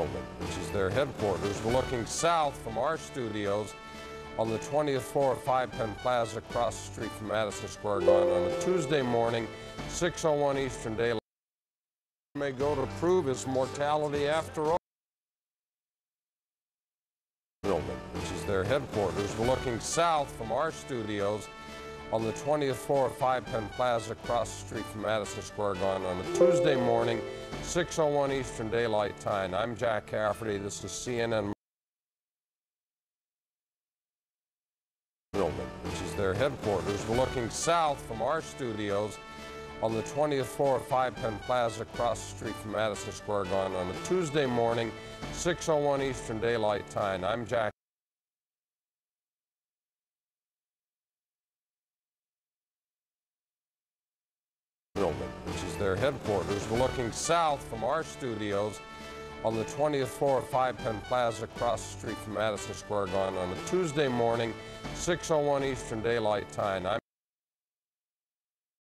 which is their headquarters. We're looking south from our studios on the 20th floor of Five Penn Plaza across the street from Madison Square Garden on a Tuesday morning, 6.01 Eastern Daylight. May go to prove his mortality after all. which is their headquarters. We're looking south from our studios on the 20th floor of Five Penn Plaza across the street from Madison Square Garden on a Tuesday morning, 6.01 Eastern Daylight Time. I'm Jack Cafferty. This is CNN. which is their headquarters. We're looking south from our studios on the 20th floor of Five Penn Plaza across the street from Madison Square Garden on a Tuesday morning, 6.01 Eastern Daylight Time. I'm Jack. Their headquarters. We're looking south from our studios on the 20th floor of Five Penn Plaza across the street from Madison Square Garden on a Tuesday morning, 6.01 Eastern Daylight Time. I'm